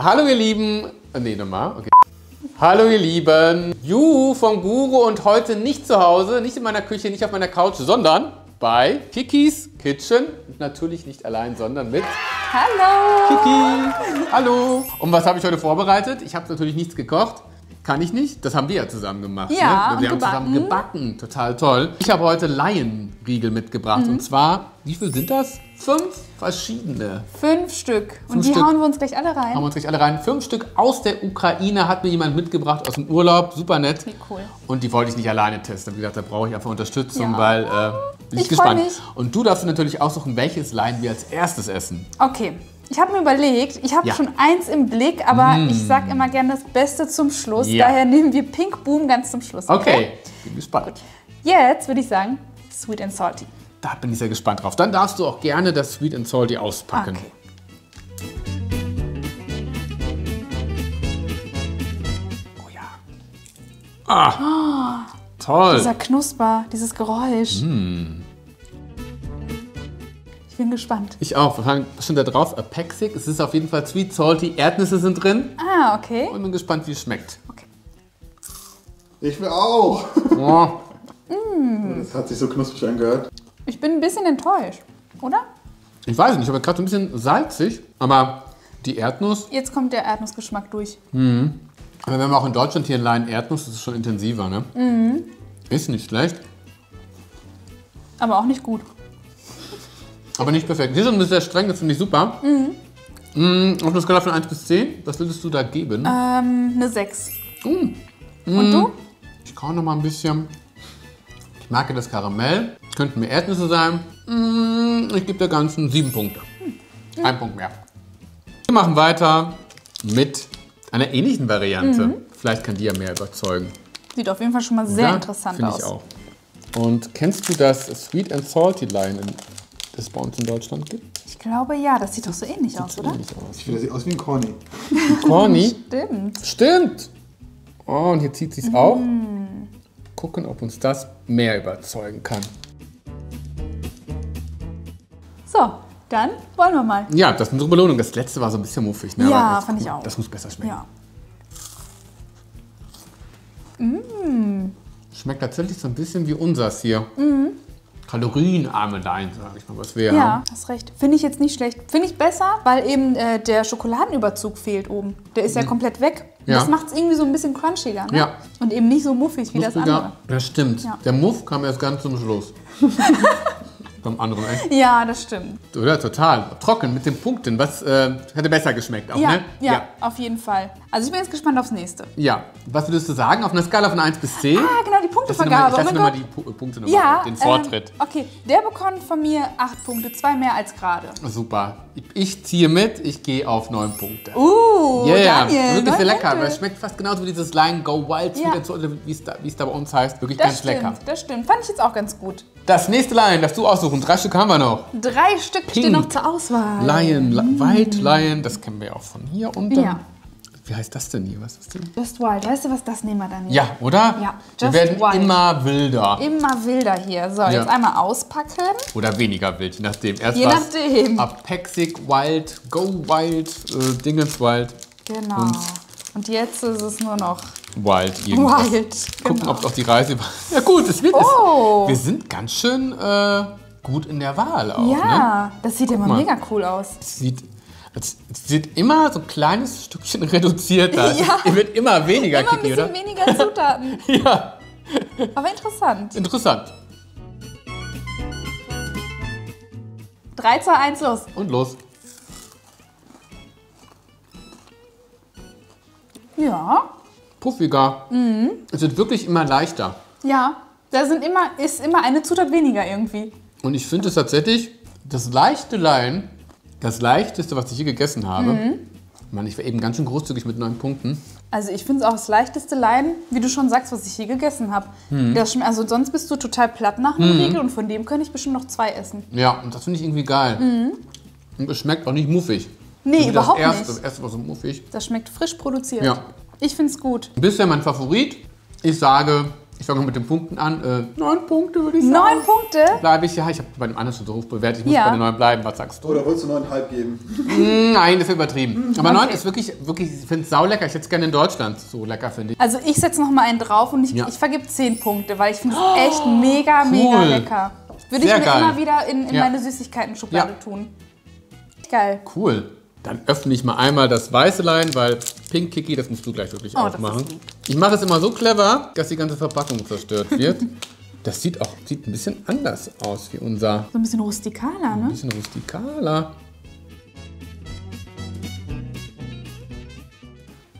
Hallo ihr Lieben. Äh, Nee, nochmal. Okay. Hallo ihr Lieben. Juhu vom Guru und heute nicht zu Hause, nicht in meiner Küche, nicht auf meiner Couch, sondern bei Kikis Kitchen. Natürlich nicht allein, sondern mit Hallo! Kiki. Hallo. Und was habe ich heute vorbereitet? Ich habe natürlich nichts gekocht. Kann ich nicht. Das haben wir ja zusammen gemacht. Ja, ne? und Wir haben zusammen gebacken. Total toll. Ich habe heute Laienriegel mitgebracht. Mhm. Und zwar, wie viel sind das? Fünf verschiedene. Fünf Stück. Und Fünf die Stück. hauen wir uns gleich alle Haben wir rein. uns gleich alle rein. Fünf Stück aus der Ukraine hat mir jemand mitgebracht aus dem Urlaub. Super nett. Wie cool. Und die wollte ich nicht alleine testen. Wie gesagt, da brauche ich einfach Unterstützung, Ja. weil äh, bin ich, Ich gespannt. mich. Und du darfst natürlich aussuchen, welches Lein wir als erstes essen. Okay. Ich habe mir überlegt, ich habe Ja. Mm. schon eins im Blick, aber ich sag immer gerne das Beste zum Schluss. Ja. Daher nehmen wir Pink Boom ganz zum Schluss. Okay, bin gespannt. Jetzt würde ich sagen, Sweet and Salty. Da bin ich sehr gespannt drauf. Dann darfst du auch gerne das Sweet and Salty auspacken. Okay. Oh ja. Ah, toll. Dieser Knusper, dieses Geräusch. Mm. Ich bin gespannt. Ich auch. Was steht da drauf? Apexic. Es ist auf jeden Fall Sweet Salty. Erdnüsse sind drin. Ah, okay. Und bin gespannt, wie es schmeckt. okay. Ich will auch. Oh, Das hat sich so knusprig angehört. Ich bin ein bisschen enttäuscht, oder? ich weiß nicht, aber gerade so ein bisschen salzig. Aber die Erdnuss. Jetzt kommt der Erdnussgeschmack durch. Aber wenn wir auch in Deutschland hier leihen Erdnuss, das ist schon intensiver, ne? Mhm. Ist nicht schlecht, Aber auch nicht gut. Aber nicht perfekt. Hier sind sehr streng, das finde ich super. Mhm. Auf einer Skala von 1 bis 10, was würdest du da geben? Ähm, eine 6. Mm. Und du? Ich kaue noch mal ein bisschen. Ich mag ja das Karamell. Könnten mehr Erdnüsse sein. Mm, Ich gebe der ganzen sieben Punkte. Ein Punkt mehr. Wir machen weiter mit einer ähnlichen Variante. Vielleicht kann die ja mehr überzeugen. Sieht auf jeden Fall schon mal sehr Oder? interessant Finde aus. ich auch. Und kennst du das Sweet and Salty Line, das bei uns in Deutschland gibt? Ich glaube ja, das sieht doch so ähnlich aus, oder? Ähnlich aus. Ich finde, das sieht aus wie ein Corny. Corny? Stimmt. Stimmt! Oh, und hier zieht Mhm. sich's auch. Gucken, ob uns das mehr überzeugen kann. So, dann wollen wir mal. Ja, das ist unsere Belohnung. Das letzte war so ein bisschen muffig. Ne? Ja, fand ich auch. Das muss besser schmecken. Ja. Schmeckt tatsächlich so ein bisschen wie unseres hier. Kalorienarme Lein, sag ich mal, was wir Mhm. Ja, haben. hast recht. Finde ich jetzt nicht schlecht. Finde ich besser, weil eben äh, der Schokoladenüberzug fehlt oben. Der ist ja komplett weg. Mhm. Ja. Das macht es irgendwie so ein bisschen crunchiger. Ne? Ja. Und eben nicht so muffig wie das Knuspriger. andere. Das stimmt. Ja. Der Muff kam erst ganz zum Schluss. Beim anderen echt. Ja, das stimmt. Oder? Total. Trocken mit den Punkten. Was äh, hätte besser geschmeckt auch, Ja, ne? ja, ja. auf jeden Fall. Also ich bin jetzt gespannt aufs nächste. Ja. Was würdest du sagen? Auf einer Skala von 1 bis 10? Ah, genau, die Punktevergabe. Oh mein nochmal Gott. die Pu Punkte nochmal, Ja, den Vortritt. Ähm, okay, der bekommt von mir acht Punkte, zwei mehr als gerade. Super. Ich ziehe mit, ich gehe auf 9 Punkte. Uh, Yeah, Daniel, wirklich neun sehr lecker. Punkte. Es schmeckt fast genauso wie dieses Line Go Wild Ja. Wie es da, bei uns heißt. Wirklich Das ganz stimmt, lecker. das stimmt. Fand ich jetzt auch ganz gut. Das nächste Line darfst du aussuchen. Drei Stück haben wir noch. Drei Stück Pink. stehen noch zur Auswahl. Lion, Li- White Lion, das kennen wir ja auch von hier unten. Ja. Wie heißt das denn hier? Was ist das denn? Just Wild. Weißt du, was das nehmen wir dann hier? Ja, oder? Ja, Wir Just werden Wild. immer wilder. Immer wilder hier. So, jetzt einmal auspacken. Oder weniger wild, je nachdem. Erst Je nachdem. Apexic Wild, Go Wild, äh, Dingens Wild, Genau. Und- Und, jetzt ist es nur noch Wild irgendwas. Wild. Gucken, Genau. ob auch die Reise... Ja gut, es wird... Oh. Es, wir sind ganz schön äh, gut in der Wahl auch. Ne? Ja, das sieht ja mal mal. mega cool aus. Es sieht, es wird immer so ein kleines Stückchen reduzierter. Ja. Es wird immer weniger, Immer ein Kiki, bisschen oder? weniger Zutaten. Ja, Aber interessant. interessant. 3, 2, 1, los. Und los. Ja. Puffiger. Mhm. Es wird wirklich immer leichter. Ja. Da sind immer, ist immer eine Zutat weniger irgendwie. Und ich finde es tatsächlich, das leichte Lein, das leichteste, was ich je gegessen habe. Mhm. Mann, ich war eben ganz schön großzügig mit neun Punkten. Also ich finde es auch das leichteste Leiden, wie du schon sagst, was ich je gegessen habe. Mhm. Also sonst bist du total platt nach einem Riegel und von dem könnte ich bestimmt noch zwei essen. Ja, und das finde ich irgendwie geil. Und es schmeckt auch nicht muffig. Mhm. Nee, So überhaupt das erste, nicht. Das erste war so muffig. Das schmeckt frisch produziert. Ja. Ich finde es gut. Bisher mein Favorit. Ich sage Ich fange mit den Punkten an. Äh, neun Punkte würde ich sagen. Neun Punkte. Bleibe ich, ja, ich habe bei dem anderen schon so hoch bewertet. Ich muss Ja. bei den neun bleiben. Was sagst du? Oder wolltest du neuneinhalb geben? Mm, Nein, das ist übertrieben. Aber neun okay. ist wirklich, wirklich ich finde es saulecker. Ich hätte es gerne in Deutschland so lecker, finde ich. Also ich setze noch mal einen drauf und ich, Ja. ich vergebe 10 Punkte, weil ich finde es echt mega, mega cool. lecker. Würde ich Sehr mir geil. immer wieder in, in Ja. meine Süßigkeiten-Schublade Ja. tun. Geil. Cool. Dann öffne ich mal einmal das weiße Lein, weil Pink Kiki, das musst du gleich wirklich Oh, aufmachen. Ich mache es immer so clever, dass die ganze Verpackung zerstört wird. Das sieht auch sieht ein bisschen anders aus wie unser. So ein bisschen rustikaler, Ein ne? bisschen rustikaler.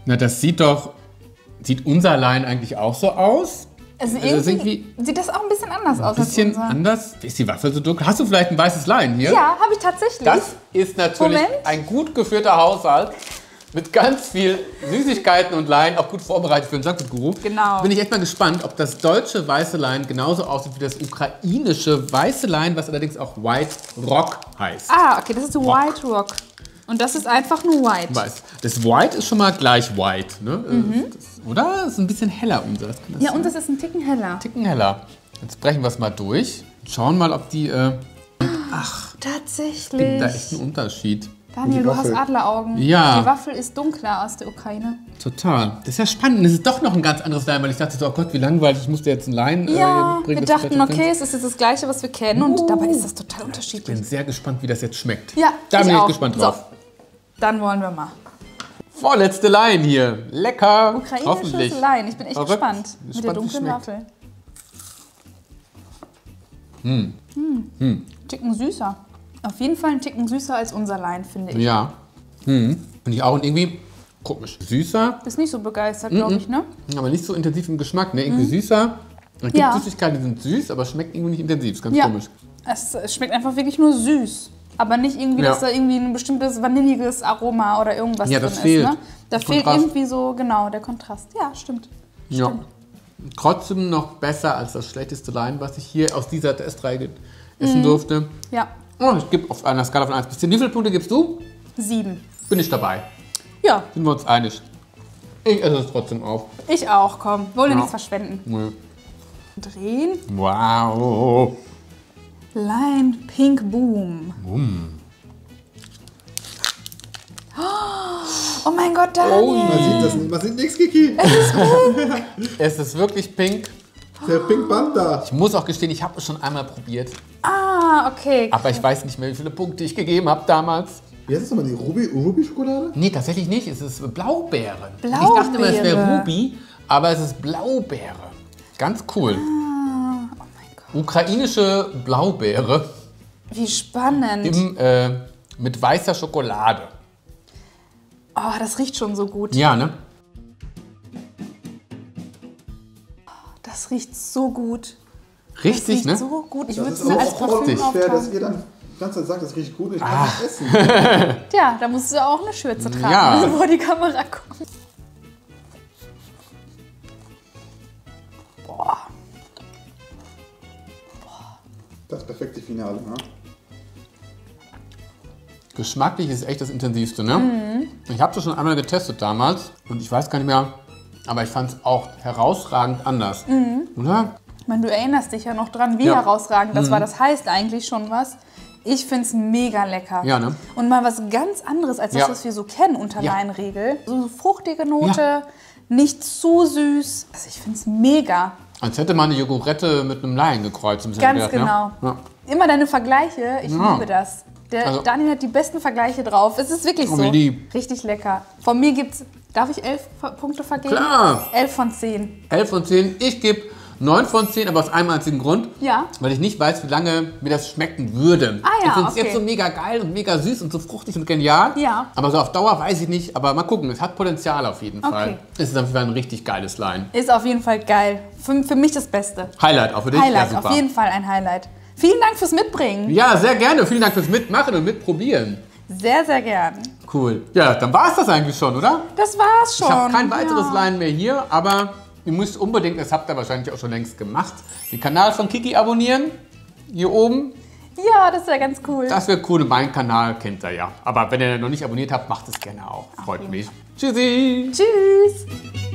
Na, das sieht doch. Sieht unser Lein eigentlich auch so aus? Also Also irgendwie sieht das auch ein bisschen anders aus Ein bisschen anders. Ist die Waffel so dunkel? Hast du vielleicht ein weißes Lein hier? Ja, habe ich tatsächlich. Das ist natürlich Moment. ein gut geführter Haushalt mit ganz viel Süßigkeiten und Lein, auch gut vorbereitet für den Junkfood-Guru. Genau. Bin ich echt mal gespannt, ob das deutsche weiße Lein genauso aussieht wie das ukrainische weiße Lein, was allerdings auch White Rock heißt. ah, okay, das ist White Rock. Und das ist einfach nur White. Weiß. Das White ist schon mal gleich White, ne? Das, oder? Das ist ein bisschen heller unseres. Ja, sein? und das ist ein Ticken heller. Ticken heller. Jetzt brechen wir es mal durch. Schauen mal, ob die. Äh, Tatsächlich. da echt einen Unterschied. Daniel, du hast. Adleraugen. Ja. Die Waffel ist dunkler aus der Ukraine. Total. Das ist ja spannend. Das ist doch noch ein ganz anderes Lein, weil ich dachte so, oh Gott, wie langweilig, ich musste jetzt ein Lein äh, Ja, bringen. wir dachten, okay, es ist jetzt das Gleiche, was wir kennen. Und dabei ist das total Ich unterschiedlich. bin sehr gespannt, wie das jetzt schmeckt. Ja, da ich bin ich auch. gespannt drauf. So, dann wollen wir mal. Vorletzte Lein hier. Lecker. Ukrainisches Hoffentlich. Lein. Ich bin echt Verrückt. gespannt. Mit der wie dunklen schmeckt. Waffel. Hm. Ticken süßer. Auf jeden Fall ein Ticken süßer als unser Lein, finde ich. Ja. Hm. Finde ich auch und irgendwie komisch. Süßer, Bist nicht so begeistert, glaube ich, ne? aber nicht so intensiv im Geschmack. Ne? Irgendwie süßer. Es gibt Ja. Süßigkeiten, die sind süß, aber schmecken irgendwie nicht intensiv. Ist ganz Ja. komisch. Es schmeckt einfach wirklich nur süß. Aber nicht irgendwie, Ja. dass da irgendwie ein bestimmtes vanilliges Aroma oder irgendwas Ja, drin das fehlt. ist. Ne? Da fehlt Kontrast. irgendwie so, genau, der Kontrast. Ja, stimmt. Ja. Trotzdem noch besser als das schlechteste Lein, was ich hier aus dieser Testreihe ge- Mhm. essen durfte. Ja, Oh, ich gebe auf einer Skala von 1 bis 10. Wie viele Punkte gibst du? sieben. Bin ich dabei. Ja, Sind wir uns einig? Ich esse es trotzdem auf. ich auch, komm. Wollen wir Ja. nichts verschwenden. Nö. Drehen. Wow. Line Pink Boom. Oh mein Gott, Daniel. Man sieht das nicht. Man sieht nichts, Kiki. Es ist wirklich pink. Der Pink Panda. Ich muss auch gestehen, ich habe es schon einmal probiert. Ah, okay. Aber ich weiß nicht mehr, wie viele Punkte ich gegeben habe damals. Wie heißt das nochmal? Die Ruby, Ruby Schokolade? Nee, tatsächlich nicht. Es ist Blaubeere. Ich Blaubeere. dachte immer, es wäre Ruby, aber es ist Blaubeere. Ganz cool. Ah, oh Ukrainische Blaubeere Wie spannend. im, äh, mit weißer Schokolade. Oh, das riecht schon so gut. Ja, ne? Das riecht so gut. Das Richtig, riecht ne? so gut. Ich Das würde es mir auch als Parfüm fair, dass auftragen. ihr dann die ganze Zeit sagt, das riecht gut und ich kann Ah. nicht essen. Ja, da musst du auch eine Schürze tragen, Ja. bevor die Kamera kommt. Das perfekte Finale, ne? Geschmacklich ist echt das intensivste, ne? Mhm. Ich habe das schon einmal getestet damals und ich weiß gar nicht mehr, aber ich fand es auch herausragend anders. Mhm. Oder? Ich meine, du erinnerst dich ja noch dran, wie Ja. Mhm. herausragend das war. Das heißt eigentlich schon was. Ich finde es mega lecker. Ja, ne? Und mal was ganz anderes als das, Ja. was wir so kennen unter Ja. Leinregel. So eine fruchtige Note, nicht zu süß. Also ich finde es mega. Als hätte man eine Jogurette mit einem Laien gekreuzt. ein Ganz gedacht, genau. Ne? Ja. Immer deine Vergleiche, ich Ja. liebe das. Der Also- Daniel hat die besten Vergleiche drauf. Es ist wirklich Oh, so. lieb. Richtig lecker. Von mir gibt's, darf ich elf Punkte vergeben? Klar. Elf von zehn. 11 von 10. Ich gebe 9 von 10, aber aus einem einzigen Grund. Ja. Weil ich nicht weiß, wie lange mir das schmecken würde. Ah ja, ich finde es okay. jetzt so mega geil und mega süß und so fruchtig und genial. Ja. Aber so auf Dauer weiß ich nicht. Aber mal gucken, es hat Potenzial auf jeden Okay. Fall. Es ist auf jeden Fall ein richtig geiles Line. Ist auf jeden Fall geil. Für, für mich das Beste. Highlight auch für dich. Highlight, ja, auf jeden Fall ein Highlight. Vielen Dank fürs Mitbringen. Ja, sehr gerne. Vielen Dank fürs Mitmachen und Mitprobieren. Sehr, sehr gern. Cool. Ja, dann war es das eigentlich schon, oder? Das war's schon. Ich habe kein weiteres ja. Line mehr hier, aber ihr müsst unbedingt, das habt ihr wahrscheinlich auch schon längst gemacht, den Kanal von Kiki abonnieren. Hier oben. Ja, das wäre ganz cool. Das wäre cool. Mein Kanal kennt ihr ja. Aber wenn ihr noch nicht abonniert habt, macht es gerne auch. Freut jeden mich. Tschüssi. Tschüss.